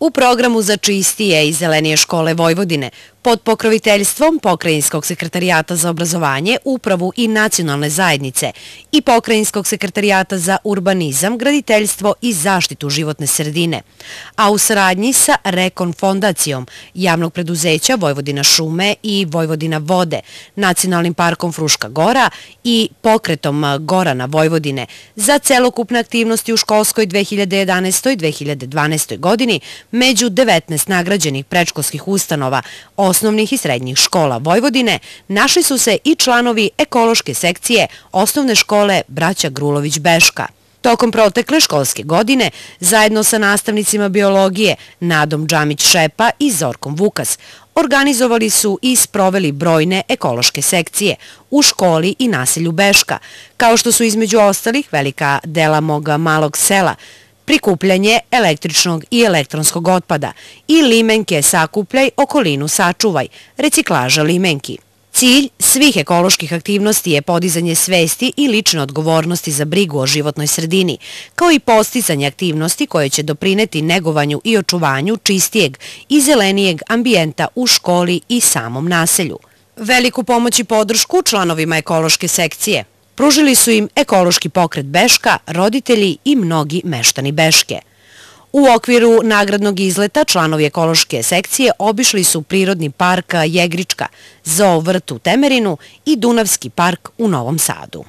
U programu za čistije i zelenije škole Vojvodine pod pokroviteljstvom Pokrajinskog sekretarijata za obrazovanje, upravu i nacionalne zajednice i Pokrajinskog sekretarijata za urbanizam, graditeljstvo i zaštitu životne sredine, a u saradnji sa Rekon fondacijom javnog preduzeća Vojvodina šume i Vojvodina vode, Nacionalnim parkom Fruška gora i pokretom Gora na Vojvodine za celokupne aktivnosti u školskoj 2011. i 2012. godini među 19 nagrađenih predškolskih ustanova, osnovnih i srednjih škola Vojvodine našli su se i članovi ekološke sekcije osnovne škole Braća Grulović-Beška. Tokom protekle školske godine, zajedno sa nastavnicima biologije Nadom Džamić-Šepa i Zorkom Vukas, organizovali su i sproveli brojne ekološke sekcije u školi i naselju Beška, kao što su između ostalih velika dela moga malog sela, prikupljanje električnog i elektronskog otpada i limenke sakupljaj, okolinu sačuvaj, reciklaža limenki. Cilj svih ekoloških aktivnosti je podizanje svesti i lične odgovornosti za brigu o životnoj sredini, kao i postizanje aktivnosti koje će doprineti negovanju i očuvanju čistijeg i zelenijeg ambijenta u školi i samom naselju. Veliku pomoć i podršku članovima ekološke sekcije Pružili su im ekološki pokret Beška, roditelji i mnogi meštani Beške. U okviru nagradnog izleta članovi ekološke sekcije obišli su Prirodni park Jegrička, Zoo vrt u Temerinu i Dunavski park u Novom Sadu.